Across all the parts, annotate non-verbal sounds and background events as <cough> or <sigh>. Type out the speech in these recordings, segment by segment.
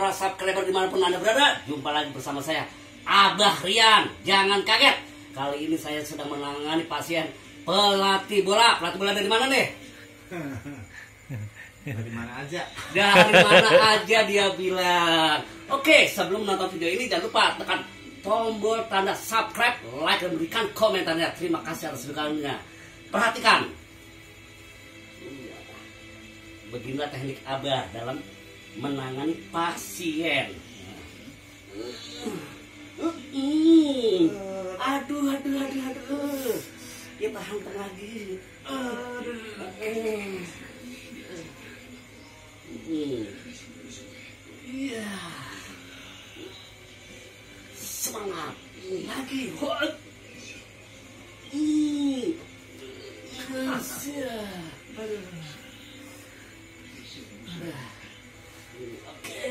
Para subscriber di mana pun anda berada, jumpa lagi bersama saya Abah Rian. Jangan kaget, kali ini saya sedang menangani pasien pelatih bola. Pelatih bola dari mana nih? <laughs> Dari mana aja? Dari <laughs> mana aja dia bilang. Oke, sebelum nonton video ini jangan lupa tekan tombol tanda subscribe, like dan berikan komentarnya. Terima kasih atas dukungannya. Perhatikan. Beginilah teknik Abah dalam menangani pasien. Hmm. Aduh, aduh, aduh, aduh. Dia tahan lagi. Hmm. Iya. Semangat. Lagi. Hot.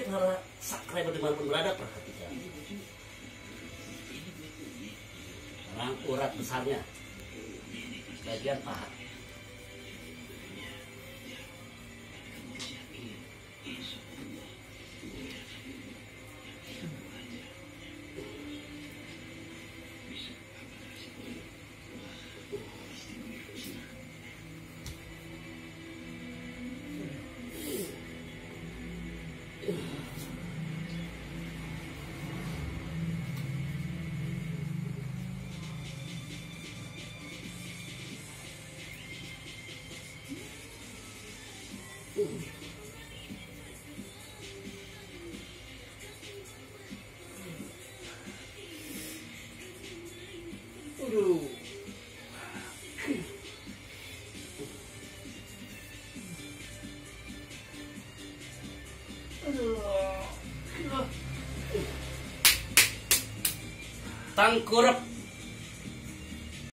Oke, para subscriber di mana pun berada perhatikan. Sekarang urat besarnya bagian paha. Tangkurap